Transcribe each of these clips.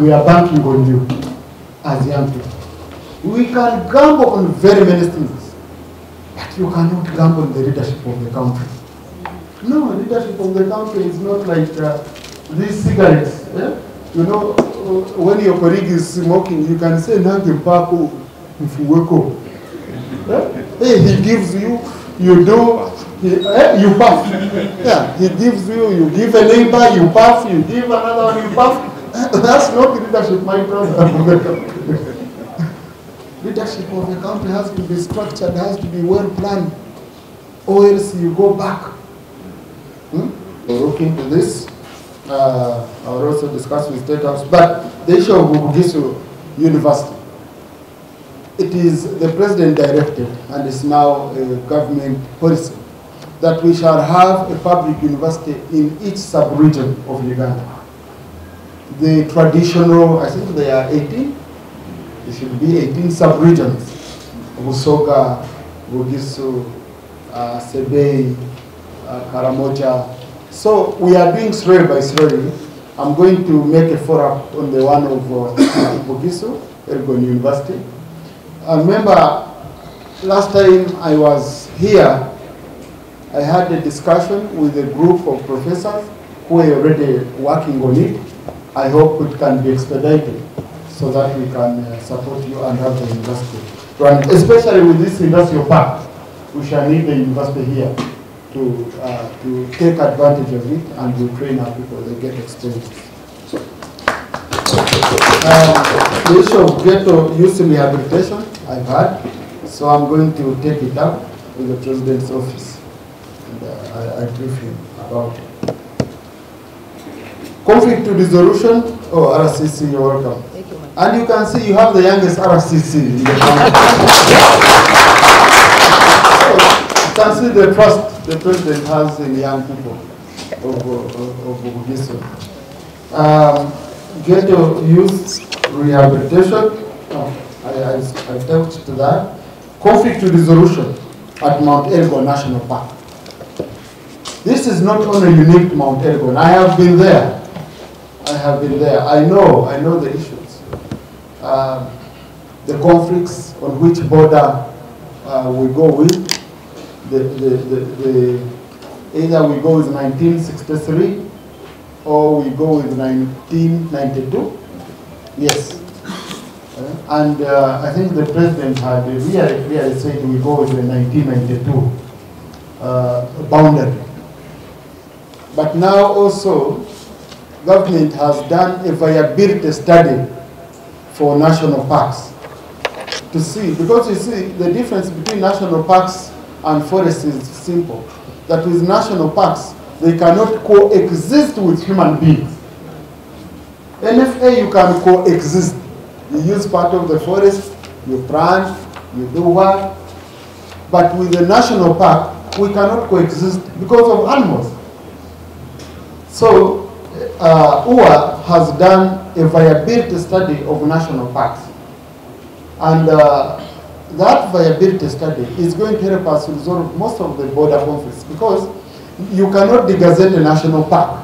we are banking on you as young people. We can gamble on very many things, but you cannot gamble on the leadership of the country. No, leadership of the country is not like uh, these cigarettes. eh? You know, uh, when your colleague is smoking, you can say, Nange mpako mfuweko. Eh? Hey, he gives you, you do, he, eh, you puff. Yeah, he gives you, you give a neighbor, you puff, you give another one, you puff. That's not leadership, my brother. leadership of a country has to be structured, has to be well planned, or else you go back. Hmm? We're looking to this. Uh, I will also discuss with State House. But the issue of Bubugisu University, it is the president directed, and it's now a government policy, that we shall have a public university in each sub-region of Uganda. The traditional, I think there are 18, it should be 18 sub-regions, Busoga, Bugisu, uh, Sebei, uh, Karamoja. So we are doing slowly by slowly. I'm going to make a follow-up on the one of uh, Bugisu, Elgon University. I remember last time I was here, I had a discussion with a group of professors who are already working on it. I hope it can be expedited so that we can uh, support you and have the university run, especially with this industrial park. We shall need the university here to, uh, to take advantage of it and to train our people, they get experience. Uh, The issue of ghetto youth rehabilitation, I've had, so I'm going to take it up with the president's office. And uh, I, I brief him about it. Conflict to resolution, oh, RCC, you're welcome. Thank you. And you can see you have the youngest RCC in the country. So, you can see the trust the president has in young people of, of, of Bugisu. Um, ghetto youth rehabilitation, oh, I, I, I touched to that. Conflict resolution at Mount Elgon National Park. This is not only unique to Mount Elgon. I have been there. I have been there. I know, I know the issues. Um, the conflicts on which border uh, we go with. The, the, the, the, either we go with 1963 or we go with 1992. Yes. Uh, and uh, I think the president had really clearly said we go with the 1992 uh, boundary. But now also, government has done a viability study for national parks to see, because you see, the difference between national parks and forests is simple. That with national parks, they cannot coexist with human beings. NFA, you can coexist. You use part of the forest, you plant, you do what. But with the national park, we cannot coexist because of animals. So, uh, UWA has done a viability study of national parks. And uh, that viability study is going to help us resolve most of the border conflicts because you cannot degazette a national park.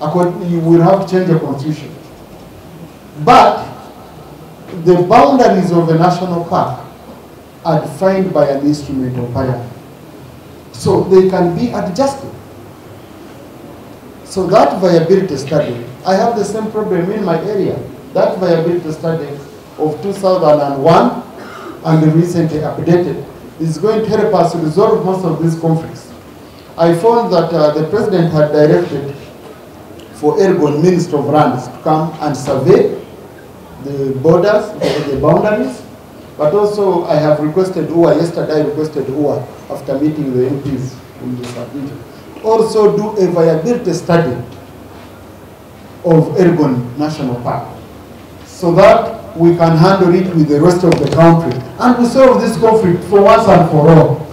You will have to change the constitution. But the boundaries of a national park are defined by an instrument of parliament. So they can be adjusted. So that viability study, I have the same problem in my area. That viability study of 2001 and recently updated is going to help us resolve most of these conflicts. I found that uh, the president had directed for Ergon Minister of Lands to come and survey the borders, the, boundaries, but also I have requested UWA, yesterday I requested UWA after meeting the MPs in the sub-region, also do a viability study of Elgon National Park so that we can handle it with the rest of the country and to solve this conflict for once and for all.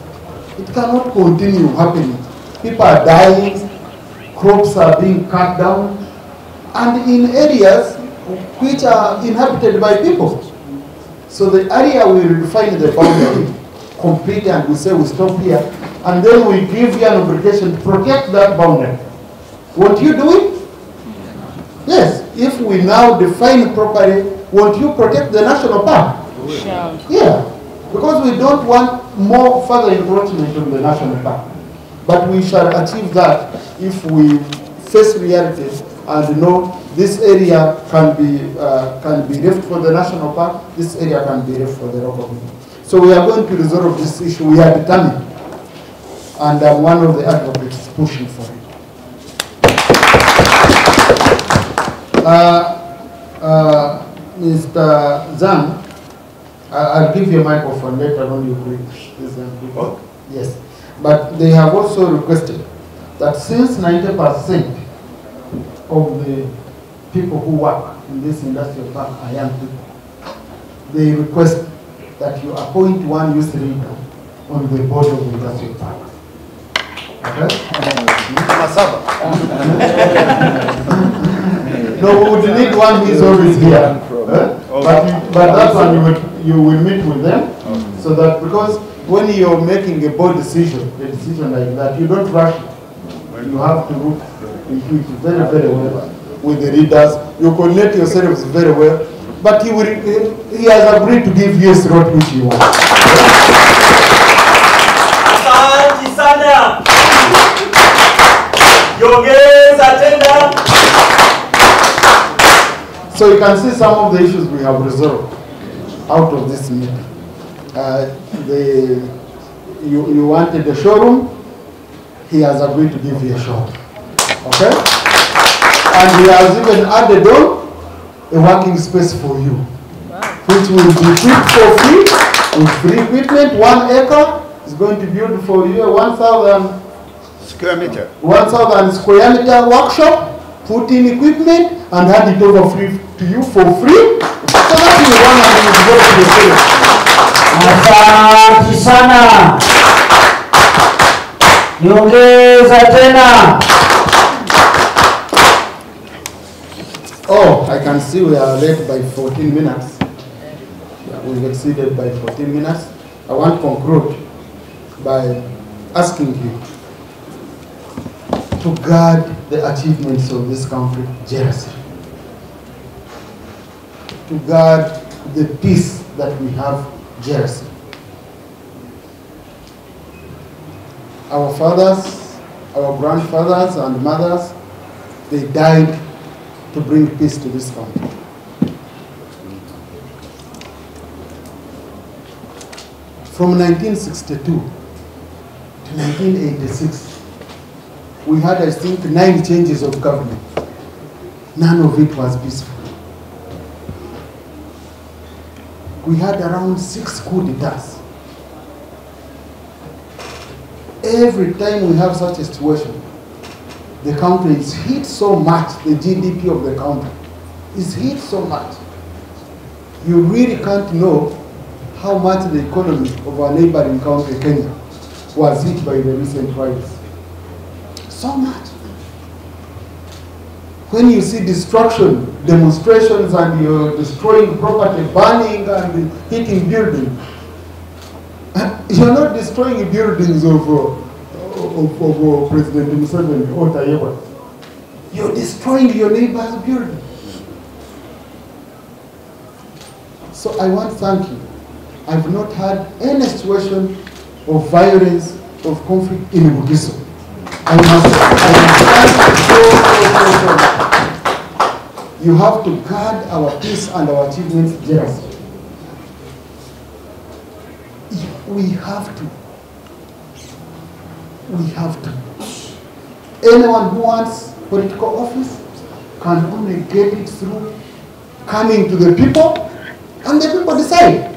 It cannot continue happening. People are dying, crops are being cut down, and in areas which are inhabited by people. So the area will define the boundary completely and we say we stop here, and then we give you an obligation to protect that boundary. Won't you do it? Yes. if we now define properly, won't you protect the national park? Shall. Yeah, because we don't want more further encroachment on the national park. But we shall achieve that if we face reality and know this area can be, uh, can be left for the national park, this area can be left for the local. So we are going to resolve this issue, we are determined. And I'm one of the advocates pushing for it. Uh, uh, Mr. Zhang, I'll give you a microphone later on, you will. This one, Yes, but they have also requested that since ninety percent of the people who work in this industrial park are young people, they request that you appoint one youth leader on the board of the industrial park. Okay? Kama saba. No, we would need one who is always here. Eh? But, but that one you will, you will meet with them, so that, because when you're making a bold decision, a decision like that, you don't rush it. You have to look into it very, very well with the leaders. You coordinate yourselves very well, but he will, he he has agreed to give you a slot which you want. Asante sana. Yongeza tena. So you can see some of the issues we have resolved out of this meeting. Uh, the, you, you wanted a showroom, he has agreed to give you a showroom. Okay? And he has even added on a working space for you, which will be equipped for free, with free equipment, one acre, is going to build for you a 1,000 Square meter. 1,000 square meter workshop, put in equipment, and hand it over free to you for free. So that you run and you go to the sales. Asante sana. Nyongeza tena. Oh, I can see we are late by 14 minutes. We've exceeded by 14 minutes. I want to conclude by asking you to guard the achievements of this country jealously. To guard the peace that we have jealously. Our fathers, our grandfathers and mothers, they died to bring peace to this country. From 1962 to 1986, we had, I think, nine changes of government. None of it was peaceful. We had around six coup d'etats. Every time we have such a situation, the country is hit so much, the GDP of the country is hit so much. You really can't know how much the economy of our neighboring country, Kenya, was hit by the recent riots. So much. When you see destruction, demonstrations, and you're destroying property, burning and hitting buildings, you're not destroying buildings of, uh, of, of uh, President Museveni or Tayebwa. You're destroying your neighbor's building. So I want to thank you. I've not had any situation of violence, of conflict in Bugisu. You have to guard our peace and our achievements jealously. We have to. We have to. Anyone who wants political office can only get it through coming to the people and the people decide.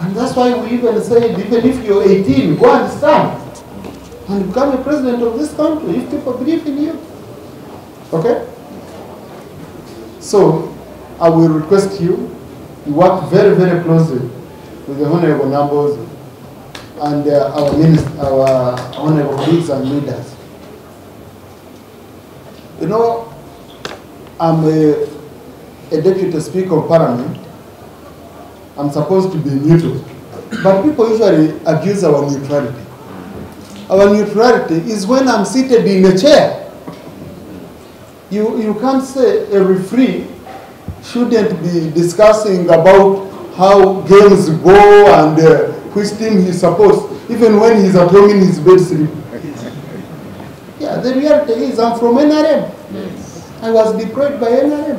And that's why we even said, even if you're 18, go and stand and become a president of this country if people believe in you. Okay? So, I will request you, you work very, very closely with the Honorable Nambos and uh, our minister, our honorable colleagues and leaders. You know, I'm a, a deputy speaker of parliament. I'm supposed to be neutral. But people usually abuse our neutrality. Our neutrality is when I'm seated in a chair. You, you can't say a referee shouldn't be discussing about how games go and uh, which team he supports, even when he's at home in his bed sleeping. Yeah, the reality is I'm from NRM. I was deployed by NRM.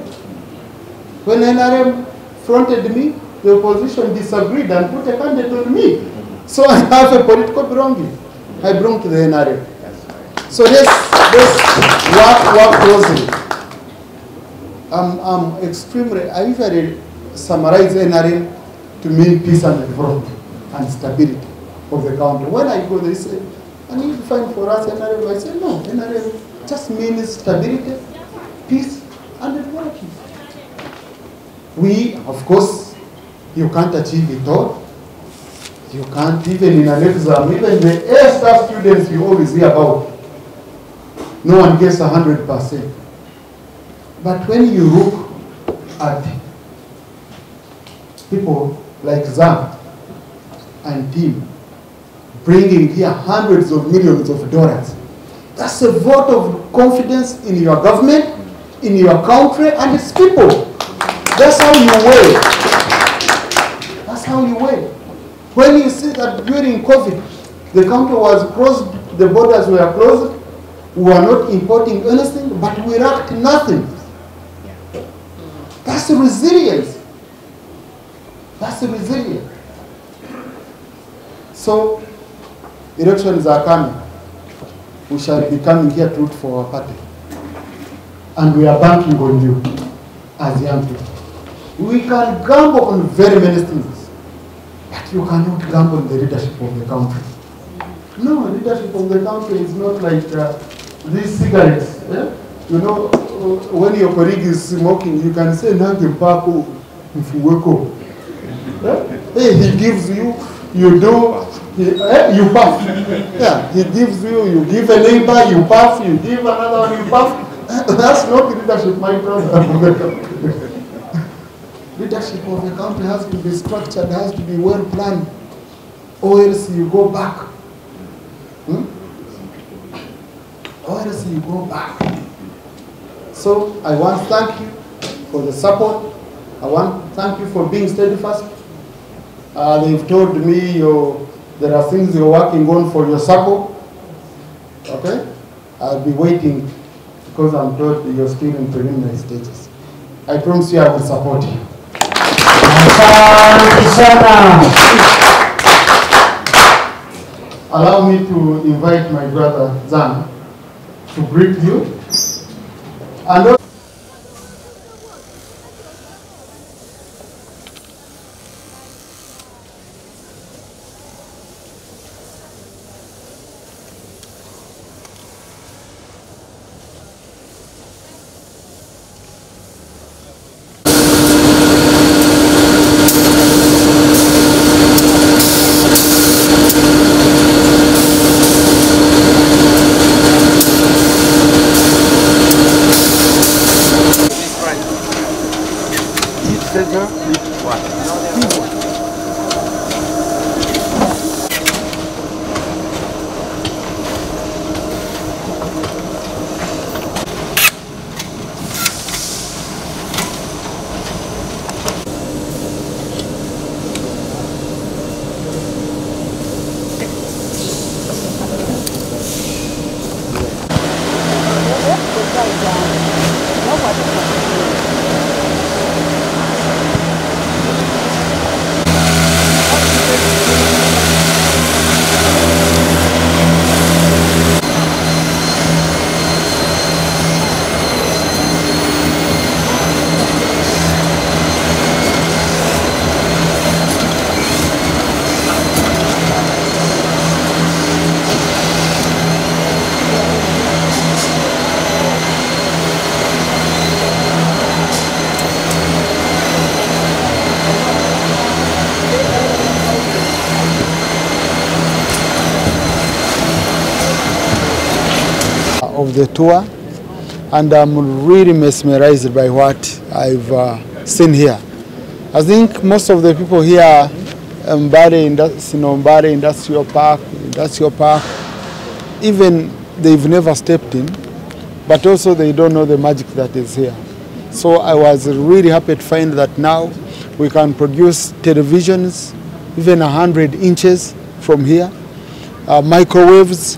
When NRM fronted me, the opposition disagreed and put a candidate on me. So I have a political belonging. I belong to the NRM. So let's, let's work, work closely. I'm, I'm extremely, I usually summarize NRM to mean peace and development and stability of the country. When I go, they say, and you find for us NRM, I say, no, NRM just means stability, peace, and development. We, of course, you can't achieve it all. You can't even in an exam, even the A star students you always hear about, no one gets a hundred percent. But when you look at people like Zam and team bringing here hundreds of millions of dollars, that's a vote of confidence in your government, in your country, and its people. That's how you weigh. That's how you weigh. When you see that during COVID, the country was closed, the borders were closed, we were not importing anything, but we lacked nothing. That's the resilience. That's the resilience. So, elections are coming. We shall be coming here to root for our party. And we are banking on you as young people. We can gamble on very many things, but you cannot gamble the leadership of the country. No, leadership of the country is not like uh, these cigarettes. eh? You know, uh, when your colleague is smoking, you can say, Nange Papo, Mfuweko. Eh? Hey, he gives you, you do, he, eh, you puff. Yeah, he gives you, you give a neighbor, you puff, you give another one, you puff. That's not leadership, my brother. leadership of a country has to be structured, has to be well planned, or else you go back. Hmm? Or else you go back. So I want to thank you for the support. I want to thank you for being steadfast. Uh, they've told me there are things you're working on for your circle. Okay? I'll be waiting because I'm told you're still in preliminary stages. I promise you I will support you. Allow me to invite my brother Zan to greet you. And also of the tour, and I'm really mesmerized by what I've uh, seen here. I think most of the people here, Mbale, Indus- you know, Mbale Industrial Park, Industrial Park, even they've never stepped in, but also they don't know the magic that is here. So I was really happy to find that now we can produce televisions, even 100 inches from here, uh, microwaves,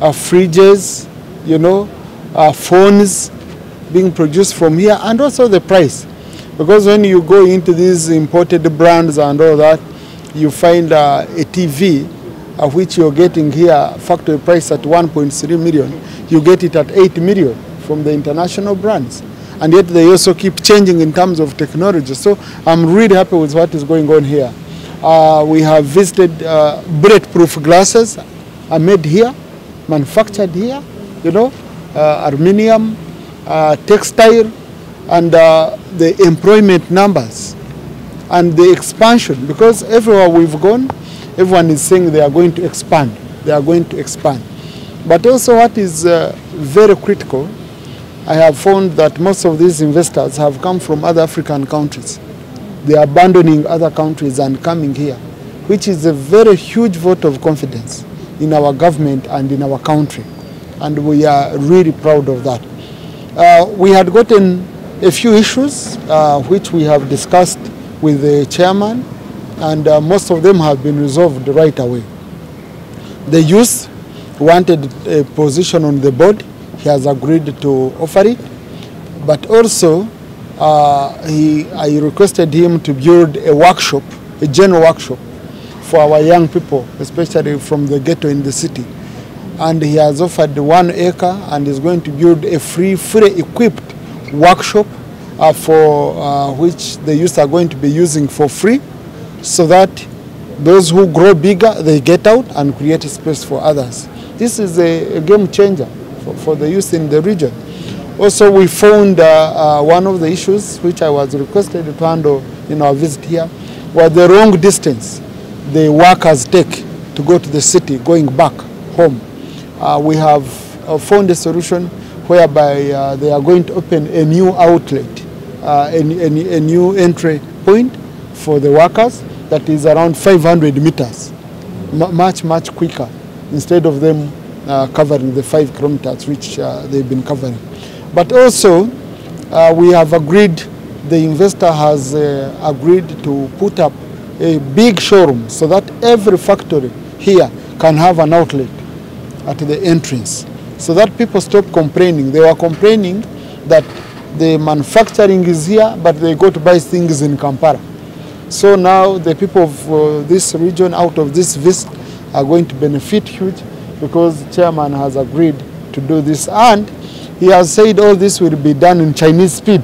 uh, fridges, you know, uh, phones being produced from here, and also the price. Because when you go into these imported brands and all that, you find uh, a TV, which you're getting here, factory price at 1.3 million, you get it at 8 million from the international brands. And yet they also keep changing in terms of technology. So I'm really happy with what is going on here. Uh, we have visited uh, bulletproof glasses are made here, manufactured here, you know, uh, aluminium, uh, textile, and uh, the employment numbers and the expansion because everywhere we've gone, everyone is saying they are going to expand. They are going to expand. But also what is uh, very critical, I have found that most of these investors have come from other African countries. They are abandoning other countries and coming here, which is a very huge vote of confidence in our government and in our country. And we are really proud of that. Uh, we had gotten a few issues uh, which we have discussed with the chairman, and uh, most of them have been resolved right away. The youth wanted a position on the board. He has agreed to offer it. But also, uh, he, I requested him to build a workshop, a general workshop for our young people, especially from the ghetto in the city. And he has offered one acre and is going to build a free, fully equipped workshop uh, for uh, which the youth are going to be using for free so that those who grow bigger, they get out and create space for others. This is a, a game changer for, for the youth in the region. Also, we found uh, uh, one of the issues which I was requested to handle in our visit here was the wrong distance the workers take to go to the city, going back home. Uh, we have uh, found a solution whereby uh, they are going to open a new outlet, uh, a, a, a new entry point for the workers that is around 500 meters, M much, much quicker, instead of them uh, covering the five kilometers which uh, they've been covering. But also, uh, we have agreed, the investor has uh, agreed to put up a big showroom so that every factory here can have an outlet at the entrance so that people stop complaining. They were complaining that the manufacturing is here, but they go to buy things in Kampala. So now the people of uh, this region out of this visit are going to benefit huge because the chairman has agreed to do this and he has said all this will be done in Chinese speed.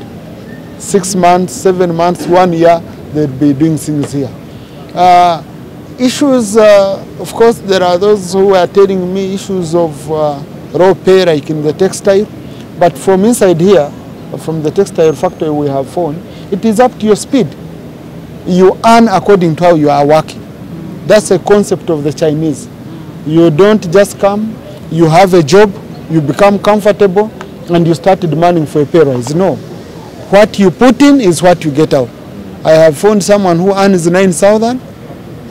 Six months, seven months, one year, they'll be doing things here. Uh, issues, uh, of course, there are those who are telling me issues of uh, raw pay like in the textile, but from inside here, from the textile factory we have found, it is up to your speed. You earn according to how you are working. That's a concept of the Chinese. You don't just come, you have a job, you become comfortable, and you start demanding for a pay rise. No. What you put in is what you get out. I have found someone who earns 9,000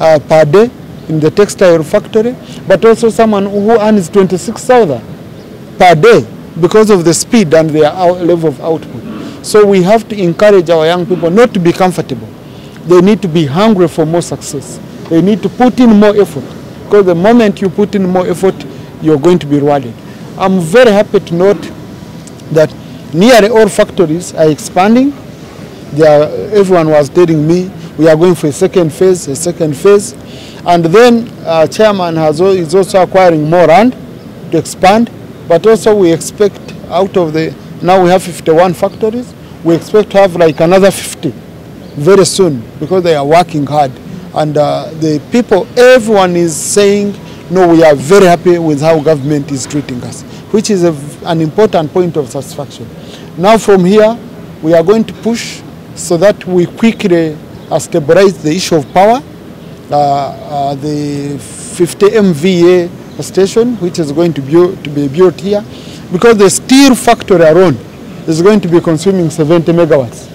uh, per day in the textile factory, but also someone who earns 26,000 per day because of the speed and their level of output. So we have to encourage our young people not to be comfortable. They need to be hungry for more success. They need to put in more effort because the moment you put in more effort, you're going to be rewarded. I'm very happy to note that nearly all factories are expanding. Are, everyone was telling me we are going for a second phase, a second phase. And then uh, chairman has, is also acquiring more land to expand. But also we expect out of the, now we have 51 factories, we expect to have like another 50 very soon because they are working hard. And uh, the people, everyone is saying, no, we are very happy with how government is treating us, which is a, an important point of satisfaction. Now from here, we are going to push so that we quickly uh, stabilize the issue of power. Uh, uh, the 50 MVA station, which is going to be, to be built here, because the steel factory alone is going to be consuming 70 megawatts.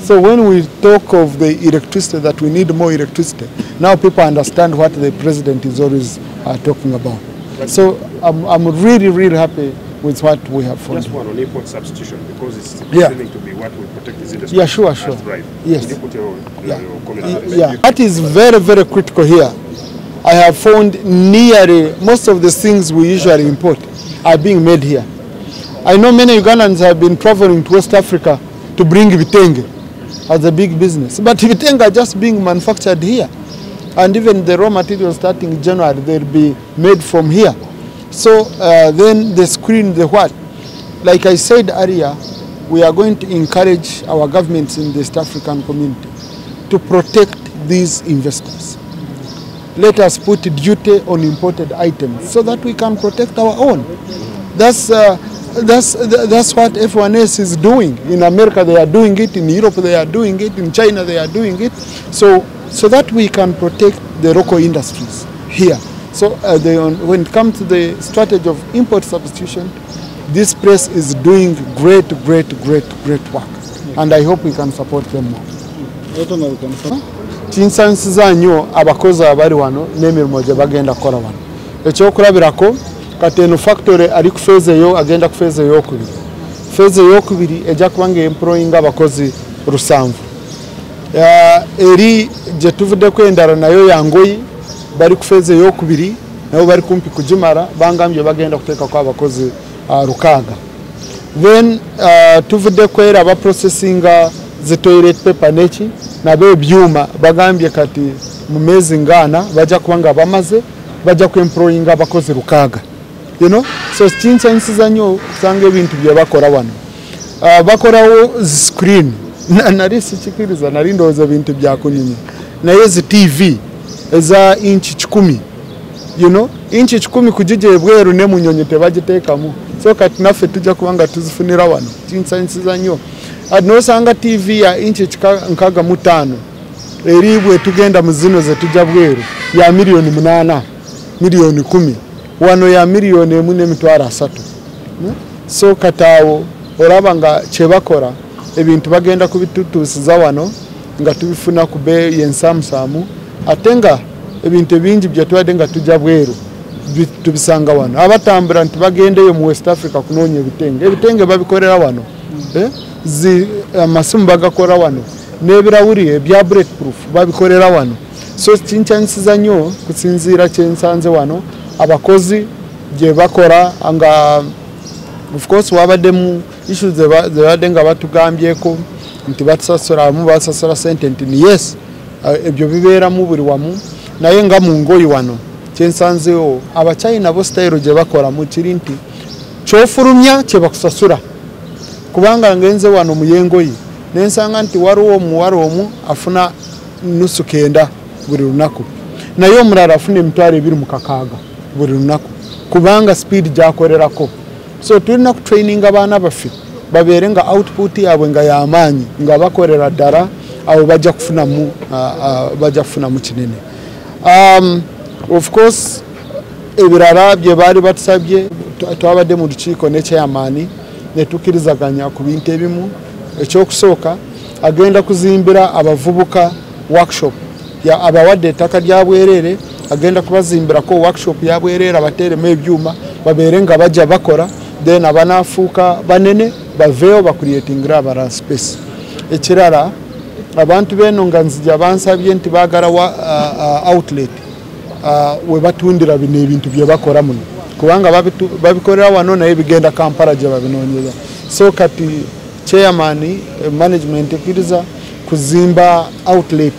So when we talk of the electricity, that we need more electricity, now people understand what the president is always uh, talking about. So I'm, I'm really, really happy with what we have found. Just one on import substitution because it's Yeah. seeming to be what will protect this industry. Yeah, sure, sure. Right. Yes. Could you put your, Yeah. your comment this? Yeah, that is very, very critical here. I have found nearly most of the things we usually import are being made here. I know many Ugandans have been traveling to West Africa to bring vitenge as a big business, but vitenge are just being manufactured here. And even the raw materials starting January, they'll be made from here. So uh, then the screen, the what? Like I said earlier, we are going to encourage our governments in the East African community to protect these investors. Let us put duty on imported items so that we can protect our own. That's, uh, that's, that's what everyone else is doing. In America they are doing it, in Europe they are doing it, in China they are doing it. So, so that we can protect the local industries here. So uh, the, when it comes to the strategy of import substitution, this place is doing great, great, great, great work. Yeah. And I hope we can support them more. kinsansiza nnyo abakozi abali wano n'emirimu gye bagenda kukola wano ekyokulabirako kati eno factory ali ku feeza eyo agenda ku feeza eyokubiri feeza eyokubiri ejja kuba nga employinga abakozi lusanvu eri gye tuvuddeko endala nayo yangoyi bari ku feze yo kubiri nabo bari kumpi kujimara bangambye bagenda kuteka kwa bakozi uh, ah, rukaga. Then ah, uh, tuvude kwera ba processinga ze toilet paper nechi na be byuma bagambye kati mu mezi ngana bajya kuba nga bamaze bajya kwemployinga abakozi rukaga. You know? So kinkyanyisiza nnyo kusanga ah, ebintu bya bakora wano. Uh, bakorawo screen. Na narisi chikiriza narindoza bintu bya kunyinyi na yezi tv eza inchi kikumi you know? Inchi kikumi kugijja ebweru ne mu nyonyi tebagiteekamu. So kati naffe tujja kuba nga tuzifunira wano kinsanyisiza nnyo nosanga tv ya inchi nkaaga mu ttaano eri bwe tugenda mu zino ze tujja bweru ya miliyoni munaana miliyoni kumi. Wano ya miliyoni emu n'emitwalo asatu. Hmm? so kati awo olaba nga kyebakola ebintu bagenda kubitutuusiza wano nga tubifuna ku bbeeyi ensamusamu ate nga ebintu ebingi bye tubadde nga tujja bweru bi- tubisanga wano. Abatambula nti bagendeyo mu west africa kunoonya ebitenge ebitenge babikolera wano Eh? Zi- amasimu bagakola wano n'ebirawuri ebya bulletproof babikolera wano. So kinkyanyisiza nnyo kusinziira kyensanze wano abakozi gye bakola nga of course wabaddemu issu zebadde nga batugambyeko nti batusasulamu basasula sente nti ni yes eh, ebyo bibeeramu buli wamu. Naye nga mu ngoyi wano kyensanzeewo abachina bo sitayiro gye bakolamu kiri nti kyofulumya kyebakusasula kubanga ngenze wano mu yengoyi nensanga nti waliwo omuwala omu afuna nusu kenda buli lunaku. Naye omulala afuna emitwalo ebiri mu kakaaga buli lunaku kubanga speed gyakolerako. So tulina kutraininga abaana baffe babeere nga output yaabwe nga yamaanyi nga bakolera ddala abo bajja kufunamu bajja kufunamu kinene. Um, of course ebirala bye baali batusabye twa- twabadde mu lukiiko ne chairman ne tukkirizaganya ku bintu ebimu ekyokusooka agenda kuzimbira abavubuka workshop abawadde ettaka lya bwereere agenda kubazimbirako workshop ya bwereere abateeremu ebyuma babeere nga bajja bakola then abanaafuuka banene baveewo bakuliyetingira abala space. Ekirala abantu beno nga nzija bansabye nti baagala wa, outlet uh, we batundira bino ebintu byebakora muno. Kubanga babikorera wano naye bigenda kampala gye babinoonyeza. So kati chairman eh, management ekkiriza kuzimba outlet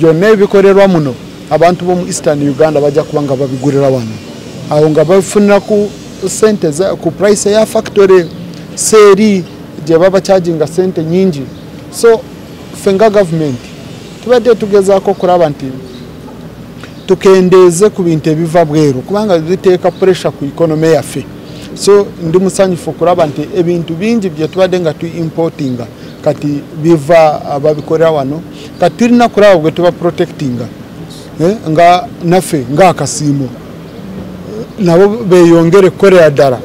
byonna ebikorerwa muno abantu b'omu eastern uganda bajja kuba nga babigurira wano. Awo nga bafunira ku sente ku price eya factory seeri gye baba charginga sente nyingi so ffe nga gavumenti tubadde tugezaako okulaba nti tukendeeze ku bintu ebiva bweru kubanga biteeka puresha ku ikonomi yaffe. So ndi musanyufu okulaba nti ebintu bingi bye tubadde nga tu importinga kati biva ababikorera wano kati tulina kulaba bwe tuba protectinga eh, nga naffe ngaakasiimo nabo beyongere kukolera ddala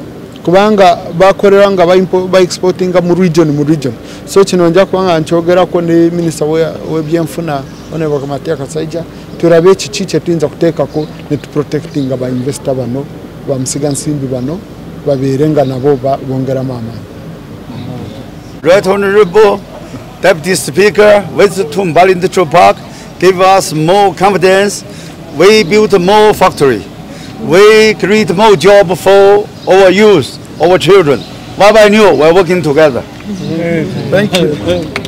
kubanga bakolera nga baexportinga mu region mu region so kino nja kubanga nkyogerako ne minisita we- w'ebyenfuna honorable kamatia kasaija turabe kiki kyetuyinza kuteekako ne tuprotectinga bainvesita bano bamusiga nsimbi bano babirenga nabo ba- bongeramo amazi Right Honorable Deputy Speaker, visit to Mbale Industrial Park, give us more confidence. We build more factory. We create more job for our youth, our children. What I knew, we're working together. thank you